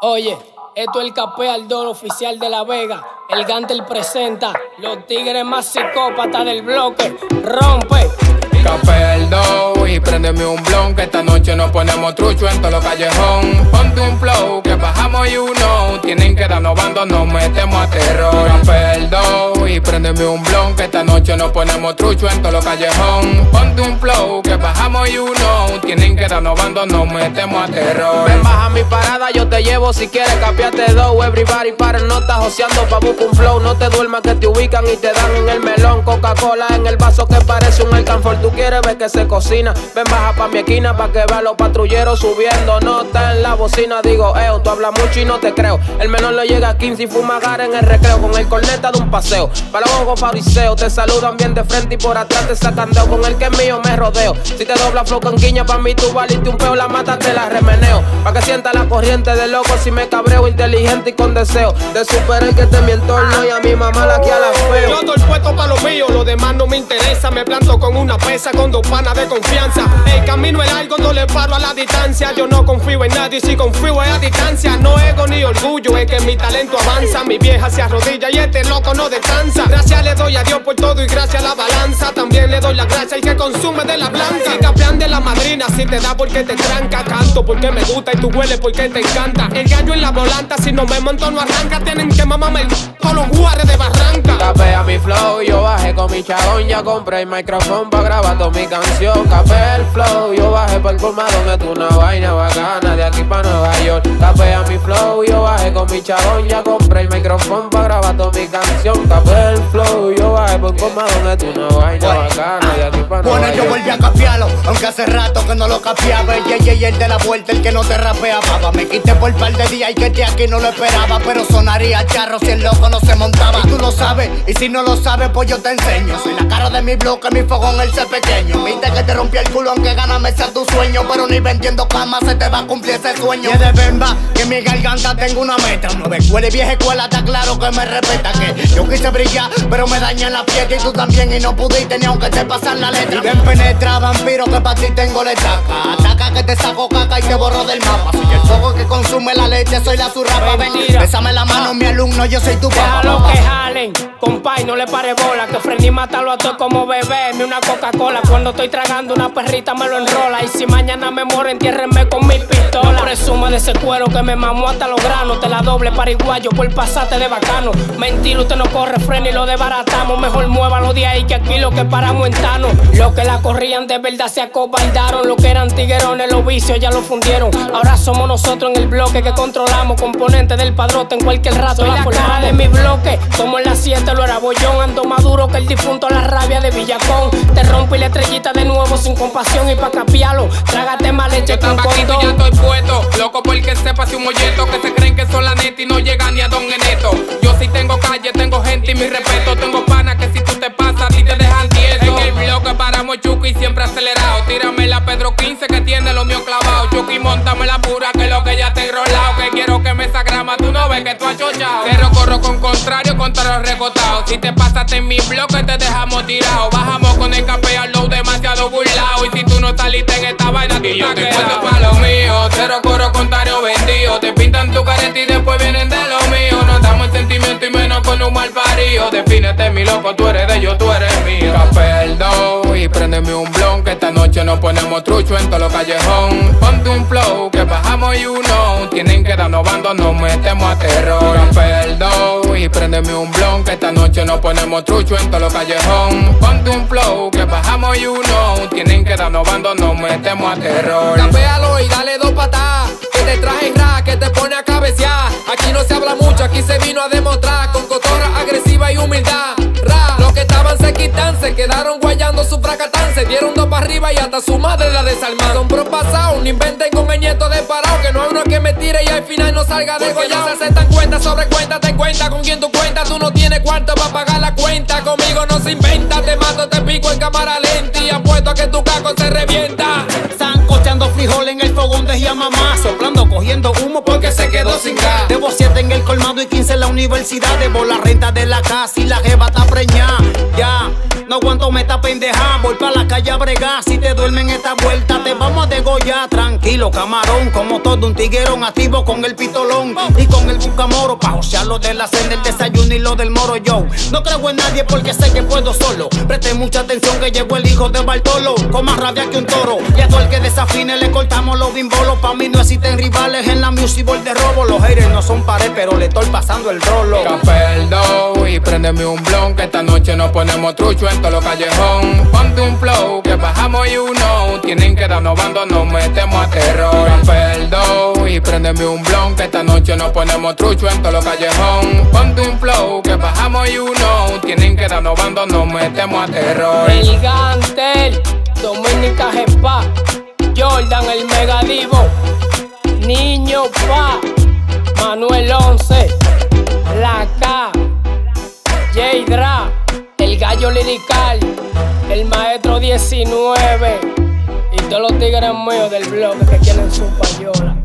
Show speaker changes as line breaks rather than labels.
Oye, esto es el capé al dolo oficial de La Vega. El Gantel presenta los tigres más psicópatas del bloque. Rompe.
Café el do y préndeme un blon que esta noche nos ponemos trucho en todo los callejón. Ponte un flow que bajamos y uno tienen que darnos bando, nos metemos a terror. Café el y préndeme un blon que esta noche nos ponemos trucho en todo los callejón. Ponte un flow que bajamos y uno tienen que darnos bando, nos metemos a terror.
Ven, baja mi parada, yo te llevo si quieres capiate do. Everybody para, no estás joseando pa' buscar un flow. No te duermas que te ubican y te dan en el melón. Coca-Cola en el vaso que parece un alcanfor. Tú quieres ver que se cocina. Ven, baja pa' mi esquina pa' que vea los patrulleros subiendo. No está en la bocina, digo, eh, tú hablas mucho y no te creo. El menor le llega a 15 y fuma gara en el recreo con el corneta de un paseo. Ojos fariseos, te saludan bien de frente y por atrás te sacan dedo. Con el que es mío me rodeo. Si te dobla flow con guiña pa' mí, tú valiste un peo, la mata, te la remeneo. Pa' que sienta la corriente de loco si me cabreo, inteligente y con deseo de superar que te mi entorno y a mi mamá la que a la feo.
Yo estoy puesto para lo mío, lo demás no me interesa. Me planto con una pesa, con dos panas de confianza. El camino es largo, no le paro a la distancia. Yo no confío en nadie, si confío es a distancia. No ego ni orgullo, es que mi talento avanza. Mi vieja se arrodilla y este loco no descansa. Gracias le doy a Dios por todo y gracias a la balanza. También le doy la gracia al que consume de la blanca. Y campeón de la madrina, si te da porque te tranca. Canto porque me gusta y tú hueles porque te encanta. El gallo en la volanta, si no me monto no arranca. Tienen que mamarme el los guares de barranca.
Café a mi flow, yo bajé con mi chabón, ya compré el micrófono pa' grabar toda mi canción. Café el flow, yo bajé por el colmado, es una vaina bacana de aquí pa' Nueva York. Café a mi flow, yo bajé con mi chabón, ya compré el micrófono pa' grabar toda mi canción. Café el flow, yo bajé por el colmado, es una vaina bacana de aquí pa'
Bueno, yo volví a capiarlo, aunque hace rato que no lo capiaba. El y y el de la vuelta, el que no te rapeaba. Me quité por par de días y que te aquí no lo esperaba. Pero sonaría charro si el loco no se montaba. Y tú lo sabes, y si no lo sabes, pues yo te enseño. Soy la cara de mi bloque, mi fogón, el ser pequeño. Viste que te rompí el culo, aunque gáname sea tu sueño. Pero ni vendiendo cama se te va a cumplir ese sueño. Y de verba que en mi garganta tengo una meta. Nueva escuela y vieja escuela, está claro que me respeta. Que yo quise brillar, pero me dañé la fiesta y tú también. Y no pudiste ni aunque te pasan la letra. Ven penetra, vampiro, que para ti tengo la estaca. Ataca que te saco caca y te borro del mapa. Soy el fuego que consume la leche, soy la zurrapa. Ven, bésame la mano, mi alumno, yo soy tu papá.
Déjalo que jalen, compay, no le pare bola. Que frené y mátalo a todo como beberme una Coca-Cola. Cuando estoy tragando una perrita me lo enrola. Y si mañana me muero, entiérrenme con mi pistola. No presume de ese cuero que me mamó hasta los granos. Te la doble pariguayo por pasarte de bacano. Mentira, usted no corre freno y lo desbaratamos. Mejor muévalo de ahí que aquí lo que paramos en tano. Lo que la corrían de verdad se acobardaron. Lo que eran tiguerones, los vicios ya lo fundieron. Ahora somos nosotros en el bloque que controlamos. Componentes del padrote en cualquier rato. Soy la cara de mi bloque, como en las 7 lo era bollón. Ando más duro que el difunto la rabia de Villacón. Te rompo y la estrellita de nuevo sin compasión. Y pa' capiarlo, trágate más leche que
estaba aquí y ya estoy puesto. Loco porque sepa si un molleto que se creen que son la neta y no llegan ni a Don Eneto. Yo sí tengo calle, tengo gente y mi respeto. Tengo pana que si tú te pasas, a ti te dejan tieso. En el bloque paramos chuco y siempre acelerado. Tírame la Pedro 15 que tiene lo mío clavado. Chucky, montame la pura que lo que ya te enrolado. Que quiero que me grama, tú no ves que tú has chochado. Contrario contra los recotados. Si te pasaste en mi bloque, te dejamos tirado. Bajamos con el café al low demasiado burlado. Y si tú no saliste en esta vaina, tú
Y yo puesto
pa' lo mío. Cero corro contrario vendido. Te pintan tu careta y después vienen de lo mío. No damos en sentimiento y menos con un mal parido. Defínete, mi loco, tú eres de ellos, tú eres mío. Café el do y préndeme un blon. Que esta noche nos ponemos trucho en todo los callejón. Ponte un flow que bajamos y uno. Tienen que darnos bando, nos metemos a terror. Café el do y préndeme un blon. Que esta noche nos ponemos trucho en todo los callejón. Ponte un flow que bajamos y uno. Tienen que darnos bando, nos metemos a terror.
Capéalo y dale dos patadas. Que te traje ra, que te pone a cabecear. Aquí no se habla mucho, aquí se vino a demostrar. Con cotorra agresiva y humildad. Ra, los que estaban se quitan, se quedaron guayando su fracatán. Se dieron dos para arriba y hasta su madre la desarmaron. Son pro pasado, no inventen con el nieto de parado. Que no hay uno que me tire y al final no salga de Porque no se aceptan cuentas sobre cuentas, te cuenta con quien tú cuentas. Tú no tienes cuarto para pagar la cuenta. Conmigo no se inventa, te mato, te pico en cámara lenta. Y apuesto a que tu caco se revienta.
Sancochando frijol en el fogón de mamá Soplando, cogiendo humo porque se quedó sin gas Debo siete en el colmado y 15 en la universidad Debo la renta de la casa y la jeva está preñada Ya,
No aguanto meta pendeja, voy pa' la calle a bregar. Si te duermen esta vuelta, te vamos a degollar. Tranquilo, camarón, como todo un tiguerón activo con el pitolón y con el bucamoro. Pa' lo de la cena, el desayuno y lo del moro yo. No creo en nadie porque sé que puedo solo. Preste mucha atención que llegó el hijo de Bartolo. Con más rabia que un toro. Y a todo el que desafine le cortamos los bimbolos. Pa' mí no existen rivales en la music de robo. Los haters no son pared, pero le estoy pasando el rolo.
Café el dough y préndeme un blon que esta noche nos ponemos trucho en todo los callejón. Ponte un flow que bajamos y uno. Tienen que darnos bando, nos metemos a terror. Dough y préndeme un blon que esta noche nos ponemos trucho en todo los callejón. Ponte un flow que bajamos y uno. Tienen que darnos bando, nos metemos a terror.
El Gantel, Dominica Gespa, Jordan el Mega Divo, Niño Pa, Manuel 11, La K, J el Gallo Lirical, el Maestro 19 y todos los tigres míos del blog que quieren su payo.